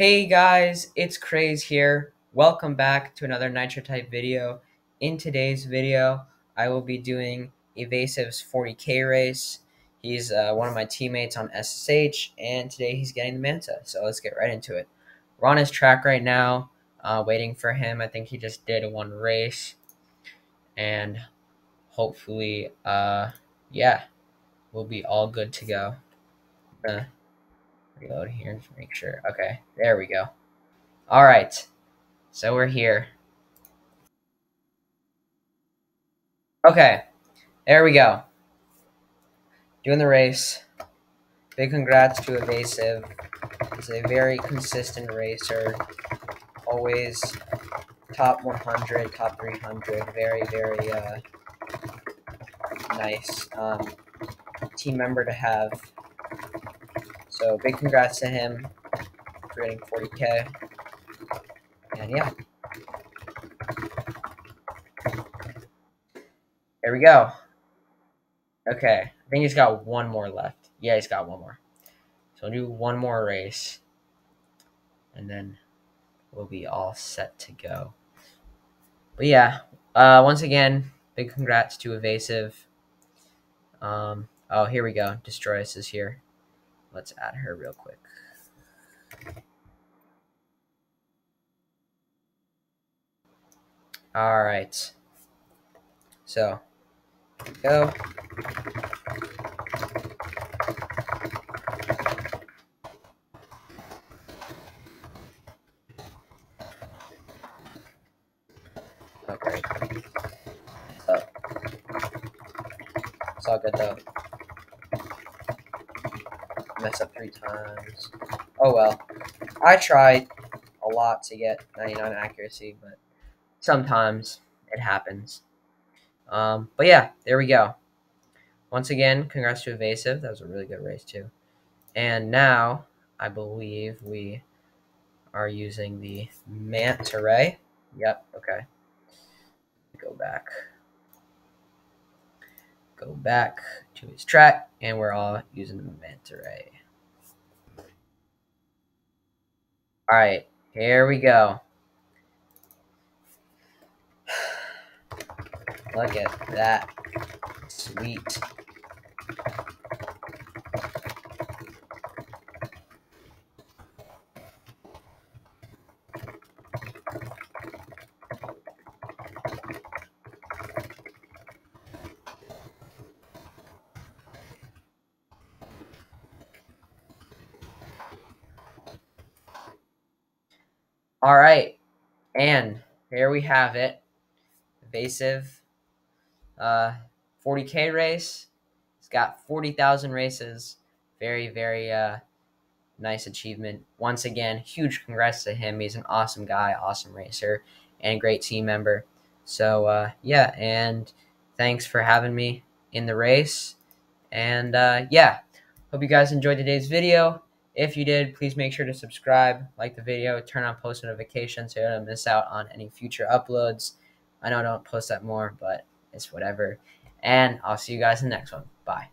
Hey guys, it's Kraze here. Welcome back to another Nitro Type video. In today's video, I will be doing Evasive's 40k race. He's uh, one of my teammates on SSH, and today he's getting the Manta. So let's get right into it. We're on his track right now, uh, waiting for him. I think he just did one race, and hopefully, uh, yeah, we'll be all good to go. Reload here to make sure. Okay, there we go. All right, so we're here. Okay, there we go. Doing the race. Big congrats to Evasive. He's a very consistent racer. Always top 100, top 300. Very, very uh, nice um, team member to have. So big congrats to him for getting 40k. And yeah. There we go. Okay. I think he's got one more left. Yeah, he's got one more. So I'll do one more race. And then we'll be all set to go. But yeah, uh, once again, big congrats to Evasive. Um, oh, here we go. Destroyus is here. Let's add her real quick. All right. So, go. Oh, okay. So, oh. it's all good though mess up three times. Oh well. I tried a lot to get 99 accuracy, but sometimes it happens. Um, but yeah, there we go. Once again, congrats to Evasive. That was a really good race too. And now, I believe we are using the Manta Ray. Yep, okay. Go back go back to his track, and we're all using the manta ray. All right, here we go. Look at that. Sweet. All right. And here we have it. Evasive uh, 40K race. It's got 40,000 races. Very, very uh, nice achievement. Once again, huge congrats to him. He's an awesome guy, awesome racer, and great team member. So, uh, yeah, and thanks for having me in the race. And uh, yeah, hope you guys enjoyed today's video. If you did, please make sure to subscribe, like the video, turn on post notifications so you don't miss out on any future uploads. I know I don't post that more, but it's whatever. And I'll see you guys in the next one. Bye.